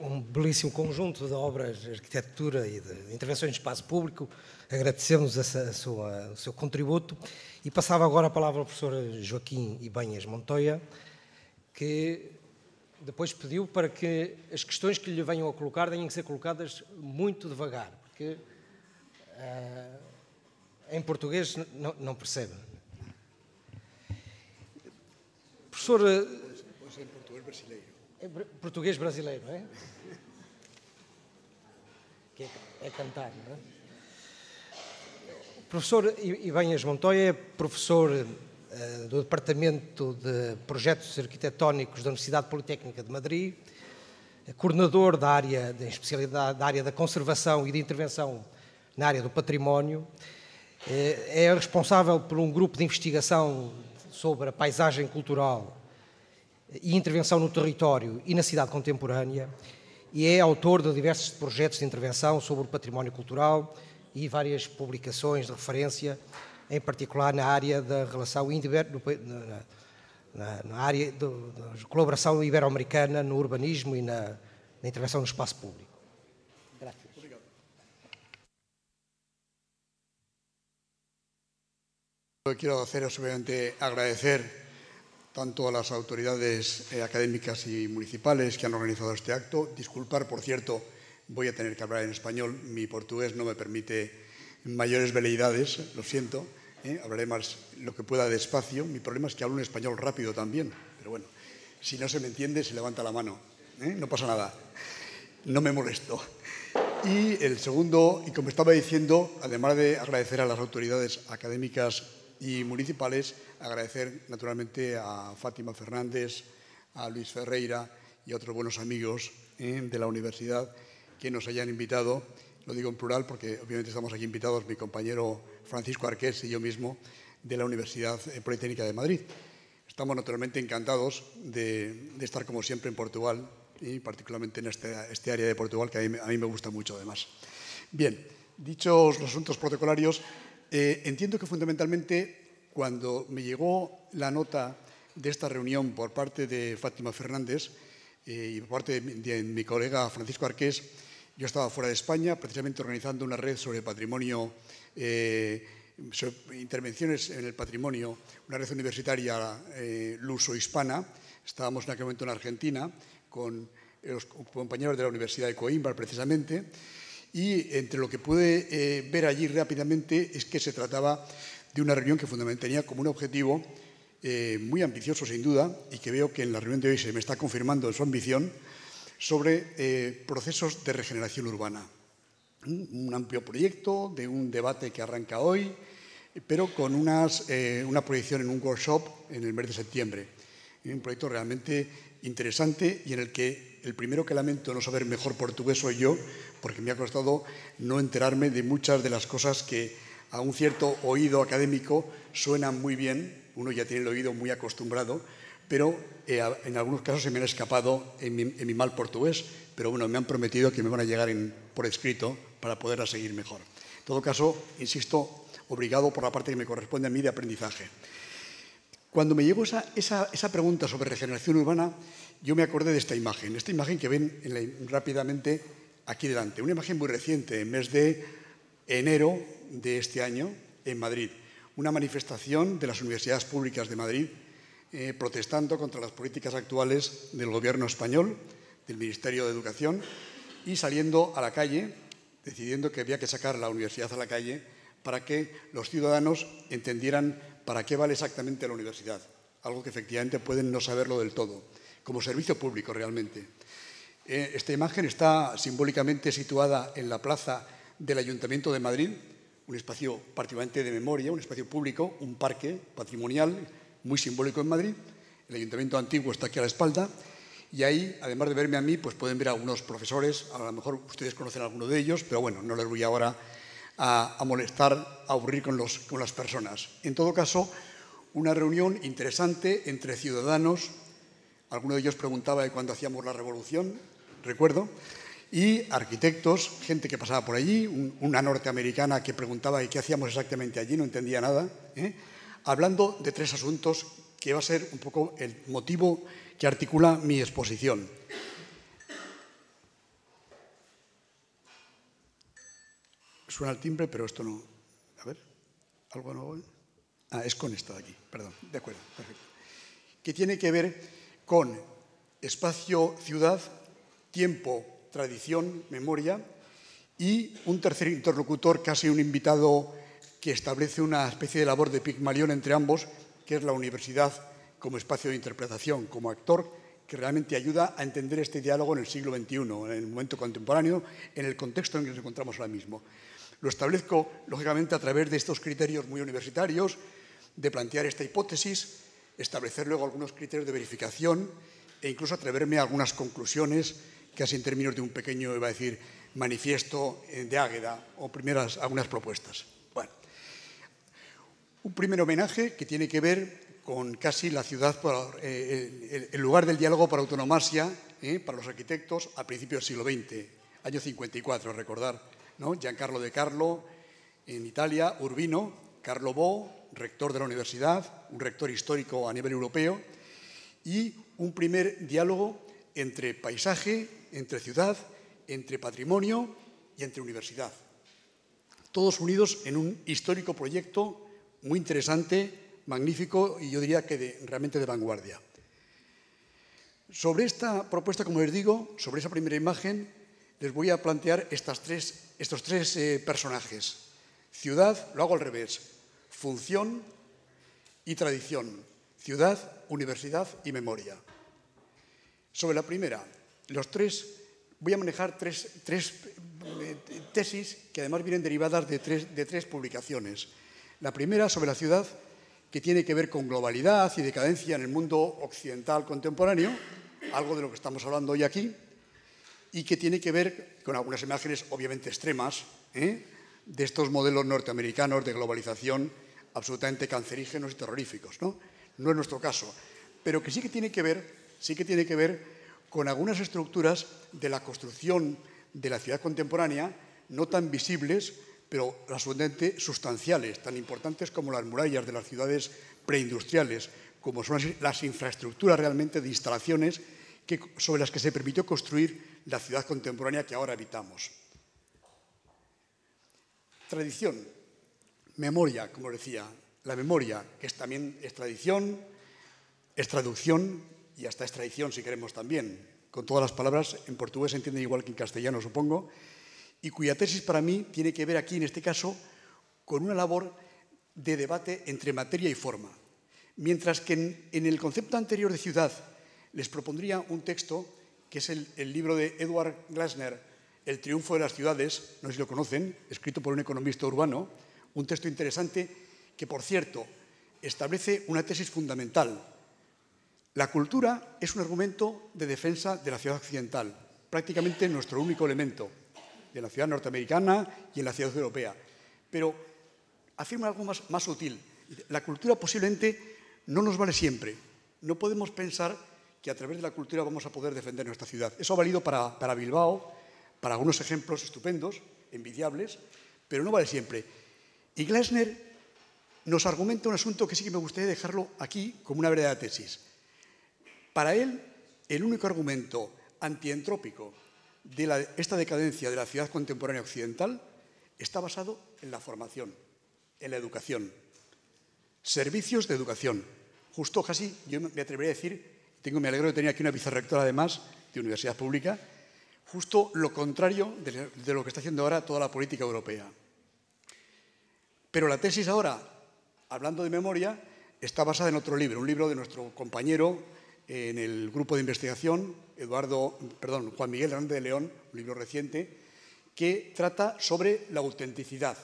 um belíssimo conjunto de obras de arquitetura e de intervenções de espaço público. Agradecemos a, a sua, o seu contributo e passava agora a palavra ao professor Joaquim Ibanhas Montoya, que depois pediu para que as questões que lhe venham a colocar tenham que ser colocadas muito devagar, porque uh, em português não, não percebe. Professor. Pode ser em português brasileiro. É português brasileiro, é? Que é, é cantar, não é? O professor Ibanhas Montoya é professor uh, do Departamento de Projetos Arquitetónicos da Universidade Politécnica de Madrid, é coordenador da área de especialidade da área da conservação e de intervenção na área do património, é, é responsável por um grupo de investigação sobre a paisagem cultural e intervenção no território e na cidade contemporânea e é autor de diversos projetos de intervenção sobre o património cultural e várias publicações de referência, em particular na área da relação na, na, área da colaboração ibero-americana no urbanismo e na, na intervenção no espaço público. Quiero haceros obviamente agradecer tanto a las autoridades eh, académicas y municipales que han organizado este acto. Disculpar, por cierto, voy a tener que hablar en español. Mi portugués no me permite mayores veleidades, lo siento. ¿eh? Hablaré más lo que pueda despacio. Mi problema es que hablo en español rápido también. Pero bueno, si no se me entiende, se levanta la mano. ¿eh? No pasa nada. No me molesto. Y el segundo, y como estaba diciendo, además de agradecer a las autoridades académicas y municipales, agradecer naturalmente a Fátima Fernández, a Luis Ferreira y a otros buenos amigos eh, de la universidad que nos hayan invitado. Lo digo en plural porque obviamente estamos aquí invitados mi compañero Francisco Arqués y yo mismo de la Universidad Politécnica de Madrid. Estamos naturalmente encantados de, estar como siempre en Portugal y particularmente en este, este área de Portugal que a mí, a mí, me gusta mucho además. Bien, dichos los asuntos protocolarios, eh, entiendo que fundamentalmente cuando me llegó la nota de esta reunión por parte de Fátima Fernández eh, y por parte de, mi colega Francisco Arqués, yo estaba fuera de España precisamente organizando una red sobre patrimonio, eh, intervenciones en el patrimonio, una red universitaria luso-hispana. Estábamos en aquel momento en Argentina con los compañeros de la Universidad de Coimbra precisamente y entre lo que pude eh, ver allí rápidamente es que se trataba de una reunión que fundamentalmente tenía como un objetivo eh, muy ambicioso sin duda y que veo que en la reunión de hoy se me está confirmando en su ambición sobre eh, procesos de regeneración urbana. Un amplio proyecto de un debate que arranca hoy, pero con unas, una proyección en un workshop en el mes de septiembre. Un proyecto realmente interesante y en el que el primero que lamento no saber mejor portugués soy yo, porque me ha costado no enterarme de muchas de las cosas que a un cierto oído académico suenan muy bien, uno ya tiene el oído muy acostumbrado, pero eh, en algunos casos se me han escapado en mi, mal portugués, pero bueno, me han prometido que me van a llegar por escrito para poderla seguir mejor. En todo caso, insisto, obligado por la parte que me corresponde a mí de aprendizaje. Cuando me llegó esa, esa, pregunta sobre regeneración urbana, yo me acordé de esta imagen, esta imagen que ven rápidamente aquí delante. Una imagen muy reciente, en mes de enero de este año, en Madrid. Una manifestación de las universidades públicas de Madrid eh, protestando contra las políticas actuales del gobierno español, del Ministerio de Educación, y saliendo a la calle, decidiendo que había que sacar la universidad a la calle para que los ciudadanos entendieran para qué vale exactamente la universidad, algo que efectivamente pueden no saberlo del todo, como servicio público realmente. Eh, esta imagen está simbólicamente situada en la plaza del Ayuntamiento de Madrid, un espacio particularmente de memoria, un espacio público, un parque patrimonial muy simbólico en Madrid. El Ayuntamiento antiguo está aquí a la espalda y ahí, además de verme a mí, pues pueden ver a algunos profesores, a lo mejor ustedes conocen a alguno de ellos, pero bueno, no les voy ahora a, molestar, a aburrir con, los, con las personas. En todo caso, una reunión interesante entre ciudadanos, alguno de ellos preguntaba de cuándo hacíamos la revolución, recuerdo, y arquitectos, gente que pasaba por allí, una norteamericana que preguntaba qué hacíamos exactamente allí, no entendía nada, ¿eh? hablando de tres asuntos que va a ser un poco el motivo que articula mi exposición. Suena el timbre, pero esto no. A ver, algo nuevo. Ah, es con esta de aquí, perdón. De acuerdo, perfecto. Que tiene que ver con espacio, ciudad, tiempo, tradición, memoria y un tercer interlocutor, casi un invitado que establece una especie de labor de Pigmalión entre ambos, que es la universidad como espacio de interpretación, como actor, que realmente ayuda a entender este diálogo en el siglo XXI, en el momento contemporáneo, en el contexto en que nos encontramos ahora mismo. Lo establezco, lógicamente, a través de estos criterios muy universitarios, de plantear esta hipótesis, establecer luego algunos criterios de verificación e incluso atreverme a algunas conclusiones, casi en términos de un pequeño, iba a decir, manifiesto de Águeda o primeras algunas propuestas. Bueno, un primer homenaje que tiene que ver con casi la ciudad, eh, el, lugar del diálogo para autonomasia eh, para los arquitectos a principios del siglo XX, año 54, recordar, ¿no? Giancarlo de Carlo en Italia, Urbino, Carlo Bo, rector de la universidad, un rector histórico a nivel europeo, y un primer diálogo entre paisaje, entre ciudad, entre patrimonio y entre universidad. Todos unidos en un histórico proyecto muy interesante, magnífico y yo diría que realmente de vanguardia. Sobre esta propuesta, como les digo, sobre esa primera imagen, les voy a plantear estos tres eh, personajes. Ciudad, lo hago al revés, función y tradición. Ciudad, universidad y memoria. Sobre la primera, los tres voy a manejar tres, eh, tesis que además vienen derivadas de de tres publicaciones. La primera sobre la ciudad, que tiene que ver con globalidad y decadencia en el mundo occidental contemporáneo, algo de lo que estamos hablando hoy aquí, y que tiene que ver con algunas imágenes obviamente extremas ¿eh? de estos modelos norteamericanos de globalización absolutamente cancerígenos y terroríficos. ¿no? no es nuestro caso, pero que sí que tiene que ver, sí que tiene que ver con algunas estructuras de la construcción de la ciudad contemporánea, no tan visibles, pero absolutamente sustanciales, tan importantes como las murallas de las ciudades preindustriales, como son las infraestructuras realmente de instalaciones sobre las que se permitió construir la ciudad contemporánea que ahora habitamos. Tradición, memoria, como decía, la memoria, que es también es tradición, es traducción, y hasta extradición si queremos también, con todas las palabras, en portugués se entienden igual que en castellano supongo, y cuya tesis para mí tiene que ver aquí, en este caso, con una labor de debate entre materia y forma. Mientras que en, el concepto anterior de ciudad les propondría un texto, que es el, libro de Edward Glasner, El triunfo de las ciudades, no sé si lo conocen, escrito por un economista urbano, un texto interesante que, por cierto, establece una tesis fundamental la cultura es un argumento de defensa de la ciudad occidental, prácticamente nuestro único elemento, de la ciudad norteamericana y en la ciudad europea. Pero afirma algo más, más sutil. La cultura posiblemente no nos vale siempre. No podemos pensar que a través de la cultura vamos a poder defender nuestra ciudad. Eso ha valido para, Bilbao, para algunos ejemplos estupendos, envidiables, pero no vale siempre. Y Glasner nos argumenta un asunto que sí que me gustaría dejarlo aquí como una verdadera tesis. Para él, el único argumento antientrópico de esta decadencia de la ciudad contemporánea occidental está basado en la formación, en la educación. Servicios de educación. Justo casi, yo me atrevería a decir, tengo, me alegro de tener aquí una vicerrectora además de universidad pública, justo lo contrario de lo que está haciendo ahora toda la política europea. Pero la tesis ahora, hablando de memoria, está basada en otro libro, un libro de nuestro compañero en el grupo de investigación, Eduardo, perdón, Juan Miguel Hernández de León, un libro reciente, que trata sobre la autenticidad.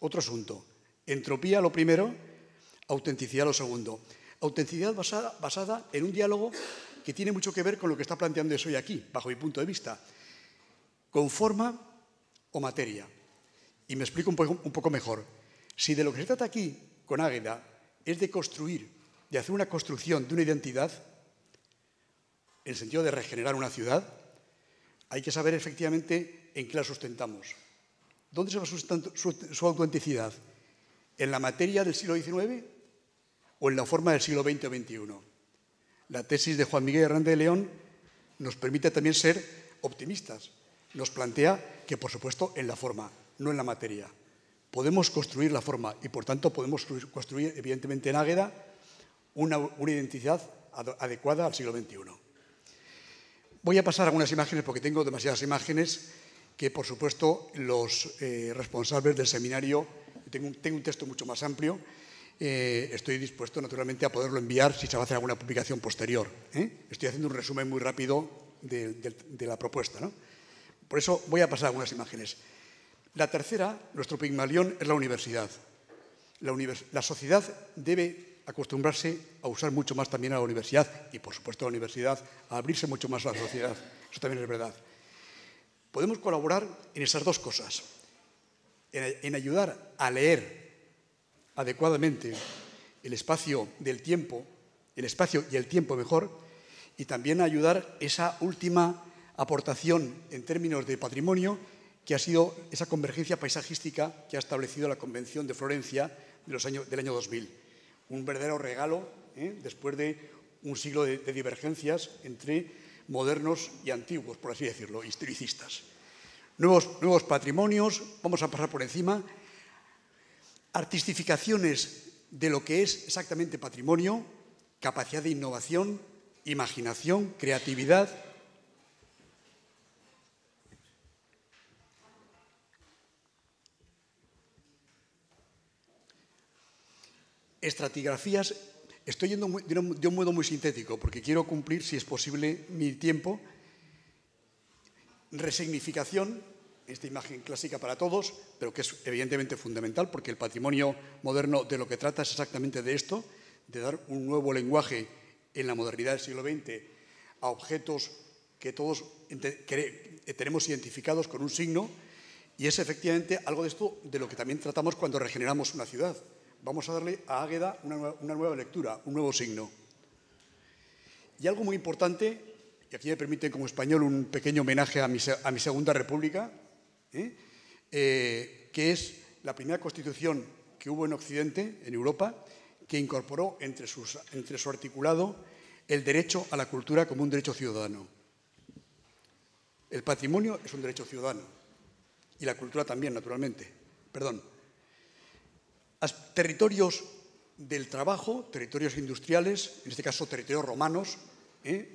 Otro asunto. Entropía lo primero, autenticidad lo segundo. Autenticidad basada, en un diálogo que tiene mucho que ver con lo que está planteando hoy aquí, bajo mi punto de vista. Con forma o materia. Y me explico un poco, un poco mejor. Si de lo que se trata aquí con Águeda es de construir, de hacer una construcción de una identidad, en el sentido de regenerar una ciudad, hay que saber efectivamente en qué la sustentamos. ¿Dónde se va su, su autenticidad? ¿En la materia del siglo XIX o en la forma del siglo XX o XXI? La tesis de Juan Miguel Hernández de León nos permite también ser optimistas. Nos plantea que, por supuesto, en la forma. no en la materia. Podemos construir la forma y, por tanto, podemos construir, evidentemente, en Águeda una, identidad adecuada al siglo XXI. Voy a pasar algunas imágenes porque tengo demasiadas imágenes que, por supuesto, los eh, responsables del seminario, tengo tengo un, texto mucho más amplio, eh, estoy dispuesto, naturalmente, a poderlo enviar si se va a hacer alguna publicación posterior. ¿eh? Estoy haciendo un resumen muy rápido de, la propuesta. ¿no? Por eso voy a pasar algunas imágenes. La tercera, nuestro pigmalión, es la universidad. La, sociedad debe acostumbrarse a usar mucho más también a la universidad y, por supuesto, a la universidad a abrirse mucho más a la sociedad. Eso también es verdad. Podemos colaborar en esas dos cosas. en ayudar a leer adecuadamente el espacio del tiempo, el espacio y el tiempo mejor, y también ayudar esa última aportación en términos de patrimonio que ha sido esa convergencia paisajística que ha establecido la Convención de Florencia de los años, del año 2000. Un verdadero regalo ¿eh? después de un siglo de, de, divergencias entre modernos y antiguos, por así decirlo, historicistas. Nuevos, nuevos patrimonios, vamos a pasar por encima. Artistificaciones de lo que es exactamente patrimonio, capacidad de innovación, imaginación, creatividad, estratigrafías, estoy yendo de, un, modo muy sintético porque quiero cumplir, si es posible, mi tiempo. Resignificación, esta imagen clásica para todos, pero que es evidentemente fundamental porque el patrimonio moderno de lo que trata es exactamente de esto, de dar un nuevo lenguaje en la modernidad del siglo XX a objetos que todos tenemos identificados con un signo y es efectivamente algo de esto de lo que también tratamos cuando regeneramos una ciudad vamos a darle a Águeda una, nueva lectura, un nuevo signo. Y algo muy importante, y aquí me permiten como español un pequeño homenaje a mi, segunda república, ¿eh? Eh, que es la primera constitución que hubo en Occidente, en Europa, que incorporó entre, su articulado el derecho a la cultura como un derecho ciudadano. El patrimonio es un derecho ciudadano y la cultura también, naturalmente. Perdón, territorios del trabajo, territorios industriales, en este caso territorios romanos, ¿eh?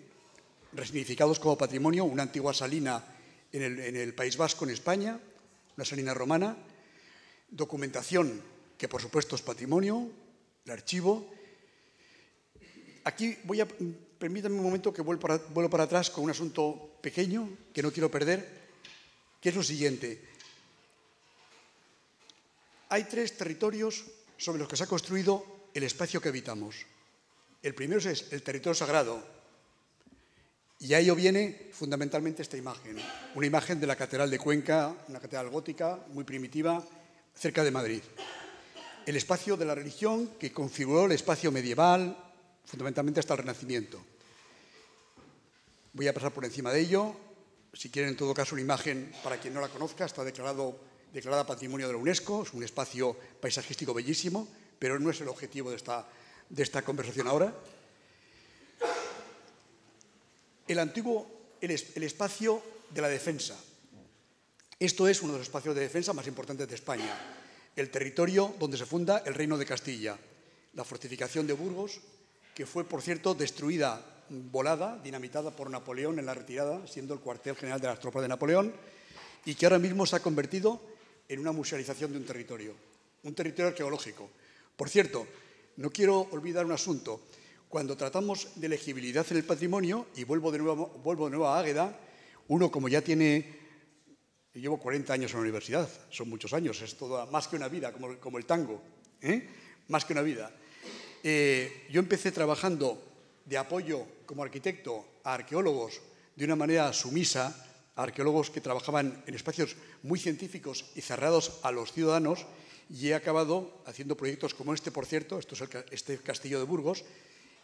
resignificados como patrimonio, una antigua salina en el, País Vasco, en España, una salina romana, documentación que por supuesto es patrimonio, el archivo. Aquí voy a, permítanme un momento que vuelvo vuelvo para atrás con un asunto pequeño que no quiero perder, que es lo siguiente. Hay tres territorios sobre los que se ha construido el espacio que habitamos. El primero es el territorio sagrado. Y a ello viene fundamentalmente esta imagen, una imagen de la Catedral de Cuenca, una catedral gótica muy primitiva, cerca de Madrid. El espacio de la religión que configuró el espacio medieval, fundamentalmente hasta el Renacimiento. Voy a pasar por encima de ello. Si quieren, en todo caso, una imagen, para quien no la conozca, está declarado declarada Patrimonio de la UNESCO, es un espacio paisajístico bellísimo, pero no es el objetivo de esta, de esta conversación ahora. El antiguo, el, espacio de la defensa. Esto es uno de los espacios de defensa más importantes de España. El territorio donde se funda el Reino de Castilla. La fortificación de Burgos, que fue, por cierto, destruida, volada, dinamitada por Napoleón en la retirada, siendo el cuartel general de las tropas de Napoleón, y que ahora mismo se ha convertido en una musealización de un territorio, un territorio arqueológico. Por cierto, no quiero olvidar un asunto. Cuando tratamos de legibilidad en el patrimonio, y vuelvo de nuevo, vuelvo de nuevo a Águeda, uno como ya tiene, llevo 40 años en la universidad, son muchos años, es todo más que una vida, como, como el tango, ¿eh? más que una vida. Eh, yo empecé trabajando de apoyo como arquitecto a arqueólogos de una manera sumisa, arqueólogos que trabajaban en espacios muy científicos y cerrados a los ciudadanos y he acabado haciendo proyectos como este, por cierto, esto es el, este castillo de Burgos,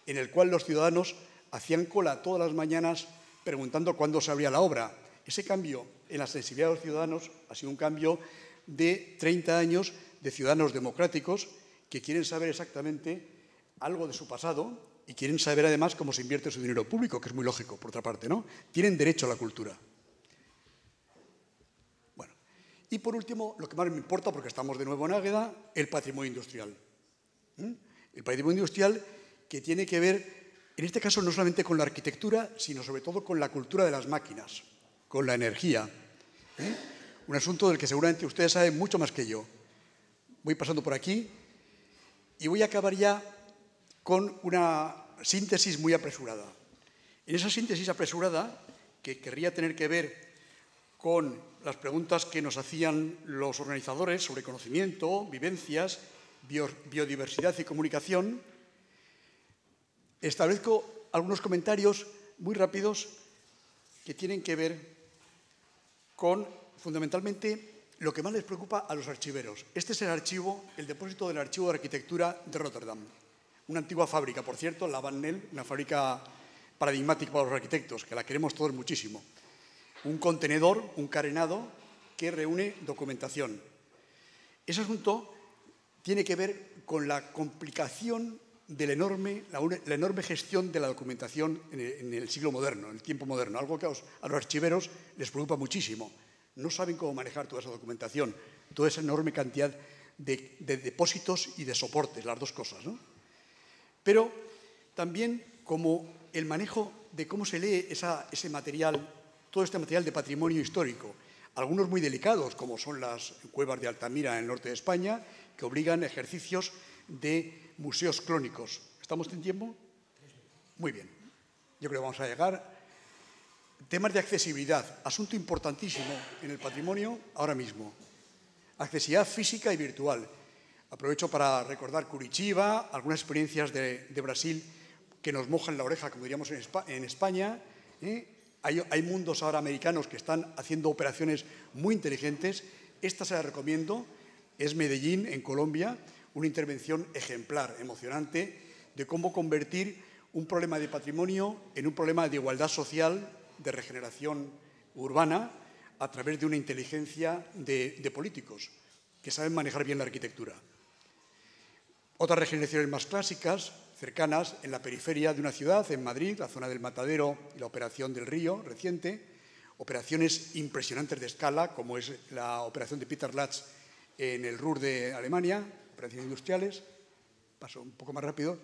en el cual los ciudadanos hacían cola todas las mañanas preguntando cuándo se abría la obra. Ese cambio en la sensibilidad de los ciudadanos ha sido un cambio de 30 años de ciudadanos democráticos que quieren saber exactamente algo de su pasado y quieren saber además cómo se invierte su dinero público, que es muy lógico, por otra parte, ¿no? Tienen derecho a la cultura. Y por último, lo que más me importa, porque estamos de nuevo en Águeda, el patrimonio industrial. ¿Mm? El patrimonio industrial que tiene que ver, en este caso, no solamente con la arquitectura, sino sobre todo con la cultura de las máquinas, con la energía. ¿eh? Un asunto del que seguramente ustedes saben mucho más que yo. Voy pasando por aquí y voy a acabar ya con una síntesis muy apresurada. En esa síntesis apresurada, que querría tener que ver con las preguntas que nos hacían los organizadores sobre conocimiento, vivencias, biodiversidad y comunicación, establezco algunos comentarios muy rápidos que tienen que ver con, fundamentalmente, lo que más les preocupa a los archiveros. Este es el archivo, el depósito del Archivo de Arquitectura de Rotterdam. Una antigua fábrica, por cierto, la Van Nel, una fábrica paradigmática para los arquitectos, que la queremos todos muchísimo. Un contenedor, un carenado, que reúne documentación. Ese asunto tiene que ver con la complicación de la enorme, la, enorme gestión de la documentación en el, siglo moderno, en el tiempo moderno, algo que a los, archiveros les preocupa muchísimo. No saben cómo manejar toda esa documentación, toda esa enorme cantidad de, depósitos y de soportes, las dos cosas. Pero también como el manejo de cómo se lee ese material, todo este material de patrimonio histórico, algunos muy delicados, como son las cuevas de Altamira en el norte de España, que obligan ejercicios de museos clónicos. ¿Estamos en tiempo? Muy bien. Yo creo que vamos a llegar. Temas de accesibilidad, asunto importantísimo en el patrimonio ahora mismo. Accesibilidad física y virtual. Aprovecho para recordar Curitiba, algunas experiencias de, Brasil que nos mojan la oreja, como diríamos en, España. ¿eh? Hay, hay, mundos ahora americanos que están haciendo operaciones muy inteligentes. Esta se la recomiendo. Es Medellín, en Colombia, una intervención ejemplar, emocionante, de cómo convertir un problema de patrimonio en un problema de igualdad social, de regeneración urbana, a través de una inteligencia de, políticos que saben manejar bien la arquitectura. Otras regeneraciones más clásicas, cercanas, en la periferia de una ciudad, en Madrid, la zona del Matadero y la operación del Río reciente, operaciones impresionantes de escala, como es la operación de Peter Latz en el Ruhr de Alemania, industriales, paso un poco más rápido.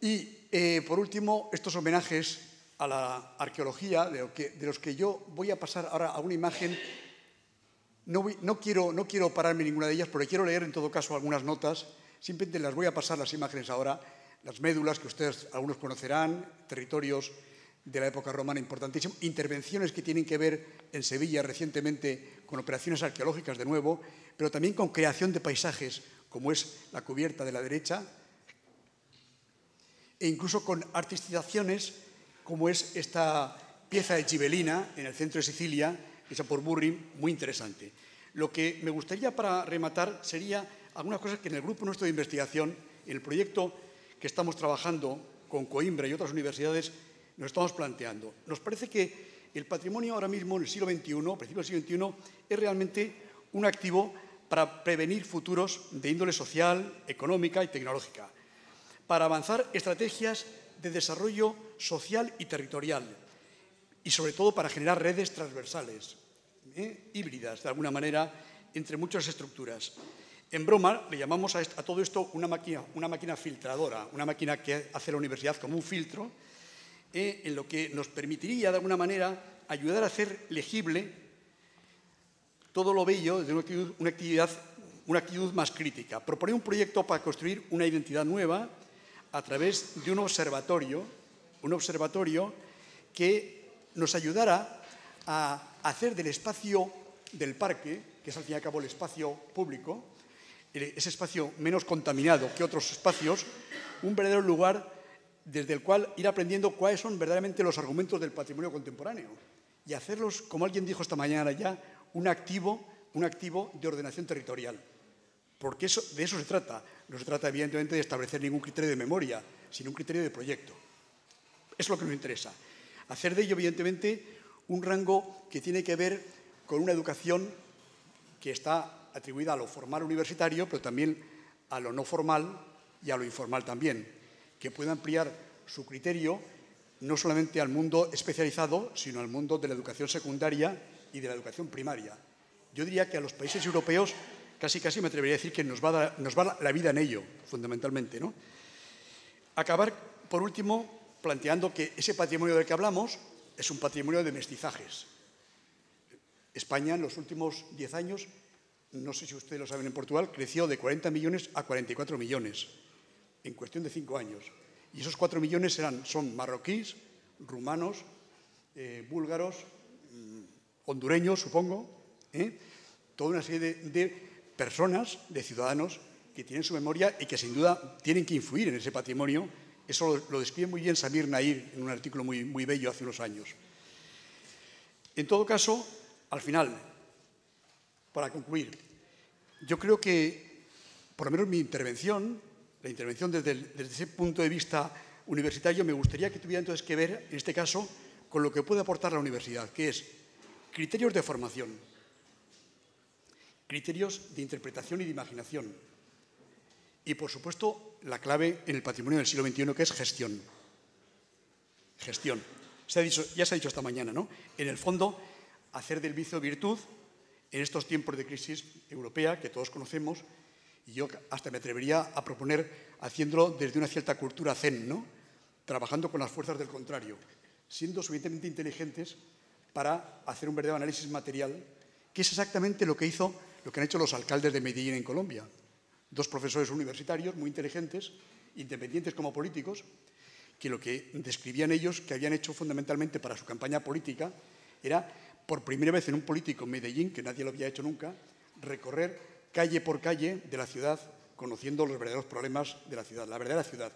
Y eh, por último, estos homenajes a la arqueología, de, los que yo voy a pasar ahora a una imagen. No, no, quiero, no quiero pararme ninguna de ellas, pero quiero leer en todo caso algunas notas. Simplemente las voy a pasar las imágenes ahora, las médulas que ustedes algunos conocerán, territorios de la época romana importantísimo, intervenciones que tienen que ver en Sevilla recientemente con operaciones arqueológicas de nuevo, pero también con creación de paisajes, como es la cubierta de la derecha, e incluso con artistizaciones, como es esta pieza de Gibelina en el centro de Sicilia, hecha por Burri, muy interesante. Lo que me gustaría para rematar sería algunas cosas que en el grupo nuestro de investigación, en el proyecto que estamos trabajando con Coimbra y otras universidades, nos estamos planteando. Nos parece que el patrimonio ahora mismo, en el siglo XXI, principio del siglo XXI, es realmente un activo para prevenir futuros de índole social, económica y tecnológica, para avanzar estrategias de desarrollo social y territorial y sobre todo para generar redes transversales, ¿eh? híbridas de alguna manera, entre muchas estructuras. En broma le llamamos a, todo esto una máquina, una máquina filtradora, una máquina que hace la universidad como un filtro eh, en lo que nos permitiría, de alguna manera, ayudar a hacer legible todo lo bello desde una actividad, una actitud más crítica. Proponer un proyecto para construir una identidad nueva a través de un observatorio, un observatorio que nos ayudara a hacer del espacio del parque, que es al fin y al cabo el espacio público, ese espacio menos contaminado que otros espacios, un verdadero lugar desde el cual ir aprendiendo cuáles son verdaderamente los argumentos del patrimonio contemporáneo y hacerlos, como alguien dijo esta mañana ya, un activo, un activo de ordenación territorial. Porque eso, de eso se trata. No se trata, evidentemente, de establecer ningún criterio de memoria, sino un criterio de proyecto. Eso es lo que nos interesa. Hacer de ello, evidentemente, un rango que tiene que ver con una educación que está atribuida a lo formal universitario, pero también a lo no formal y a lo informal también que pueda ampliar su criterio no solamente al mundo especializado, sino al mundo de la educación secundaria y de la educación primaria. yo diría que a los países europeos casi casi me atrevería a decir que nos va, nos la vida en ello, fundamentalmente. ¿no? Acabar, por último, planteando que ese patrimonio del que hablamos es un patrimonio de mestizajes. España en los últimos 10 años, no sé si ustedes lo saben en Portugal, creció de 40 millones a 44 millones en cuestión de 5 años. Y esos 4 millones eran, son marroquíes, rumanos, eh, búlgaros, hondureños, supongo, ¿eh? toda una serie de, personas, de ciudadanos que tienen su memoria y que sin duda tienen que influir en ese patrimonio. Eso lo, describe muy bien Samir Nair en un artículo muy, muy bello hace unos años. En todo caso, al final, para concluir, yo creo que, por lo menos mi intervención, la intervención desde, desde ese punto de vista universitario, me gustaría que tuviera entonces que ver, en este caso, con lo que puede aportar la universidad, que es criterios de formación, criterios de interpretación y de imaginación, y, por supuesto, la clave en el patrimonio del siglo XXI, que es gestión. Gestión. Se ha dicho, ya se ha dicho esta mañana, ¿no? En el fondo, hacer del vicio virtud en estos tiempos de crisis europea que todos conocemos, y yo hasta me atrevería a proponer haciéndolo desde una cierta cultura zen, ¿no? trabajando con las fuerzas del contrario, siendo suficientemente inteligentes para hacer un verdadero análisis material, que es exactamente lo que hizo, lo que han hecho los alcaldes de Medellín en Colombia. Dos profesores universitarios muy inteligentes, independientes como políticos, que lo que describían ellos que habían hecho fundamentalmente para su campaña política era, por primera vez en un político en Medellín, que nadie lo había hecho nunca, recorrer calle por calle de la ciudad, conociendo los verdaderos problemas de la ciudad, la verdadera ciudad,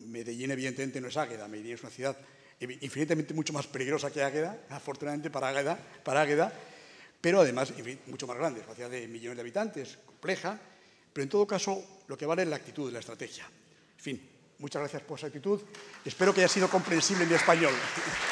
Medellín evidentemente no es Águeda, Medellín es una ciudad infinitamente mucho más peligrosa que Águeda, afortunadamente para Águeda, para Águeda pero además mucho más grande, ciudad de millones de habitantes, compleja, pero en todo caso lo que vale es la actitud, la estrategia. En fin, muchas gracias por su actitud. Espero que haya sido comprensible en mi español.